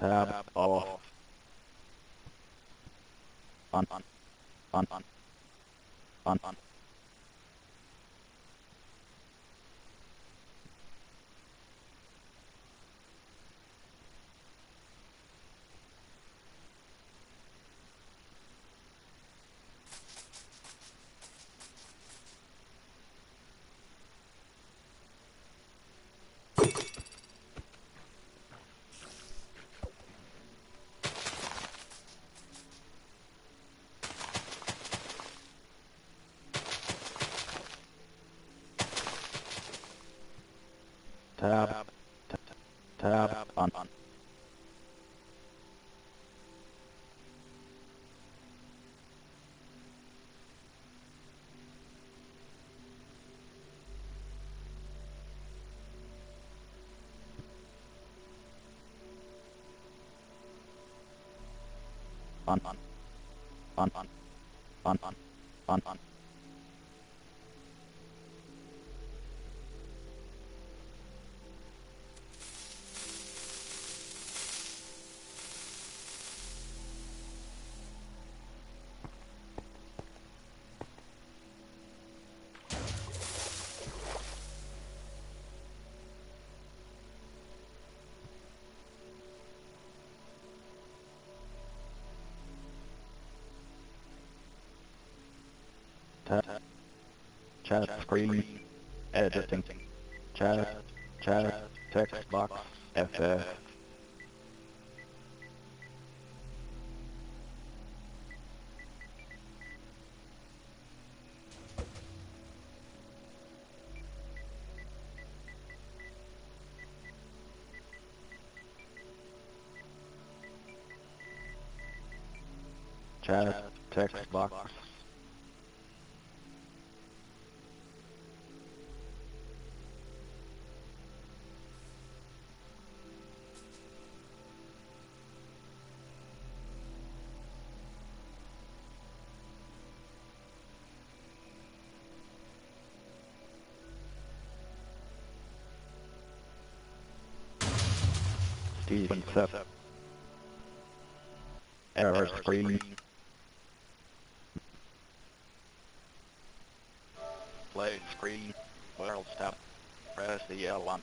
Tab off. On on on on on on. Tab t- t- tab on on. On on on on on on chat screen, editing, chat, chat, text box, FF. Chat, text box. Seth. Error screen. Play screen. World stop. Press the L on.